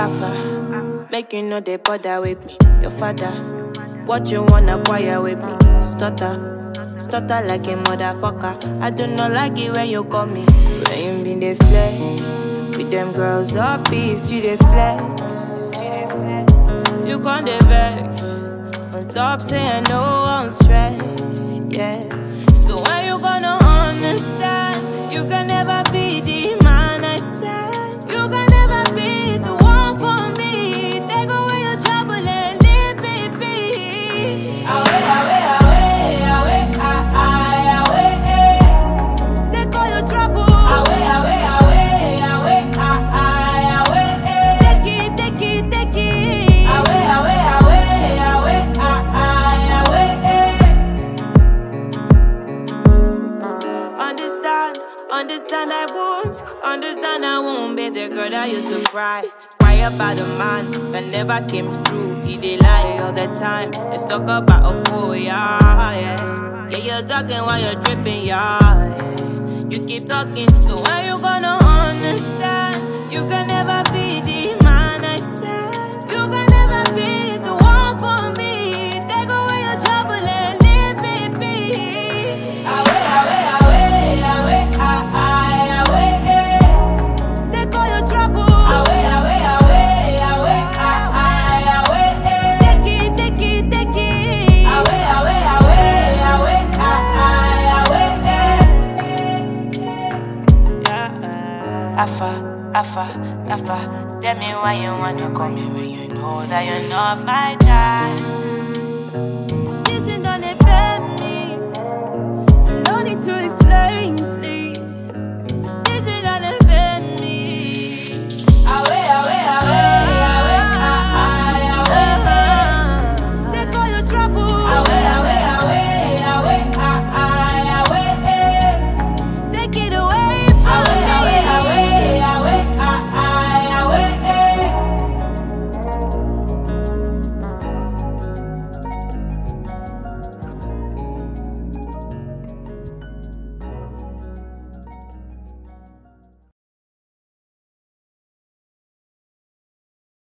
Alpha, make you know they bother with me. Your father, what you wanna acquire with me? Stutter, stutter like a motherfucker. I do not like it when you call me. When you been the flex, with them girls up peace, you the flex. You can't the vex. On top saying no one stress, Understand, I won't, understand I won't be the girl that used to cry. Cry about a man that never came through. He did lie all the time. Let's talk about a fool, yeah, yeah. Yeah, you're talking while you're dripping, yeah, yeah. You keep talking, so when you gonna Alpha, Alpha, Alpha. Tell me why you wanna call me when you know that you're not my type.